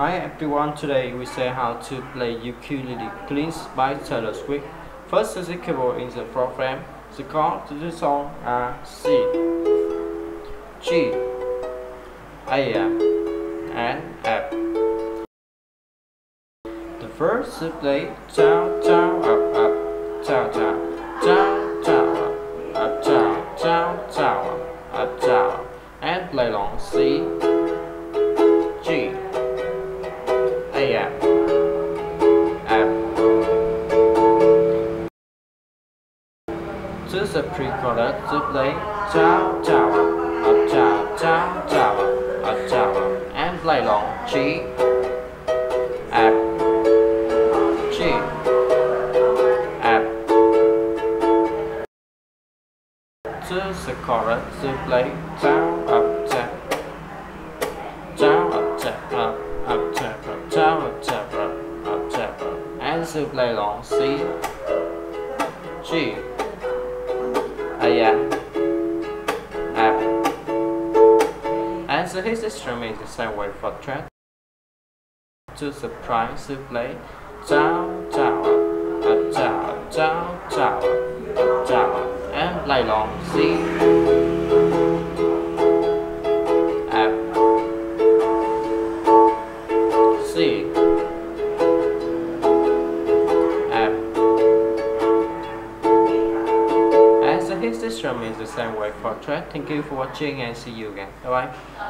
Hi everyone, today we say how to play ukulele. Clean by Taylor Swift. First the keyboard in the program. The chords to the song are C, G, A, and F. The first is play. Down, down, up, up, down, down, down, down, up, up, down, down, down, up, down, and play along. C, This is a pre-chorus to play Ciao Ciao Up Ciao Ciao Ciao Up Ciao and play long G F G F This is a chorus to play Ciao Up Ciao Ciao Up Ciao Up tempo, down up tempo, up tempo, and to play long C, G, Oh, A, F, and so his instrument is the same way for track. To surprise to play down, down, up, down, down, down, up, down, and play long C. C As the hit system is the same way for track. Thank you for watching and see you again. Bye bye.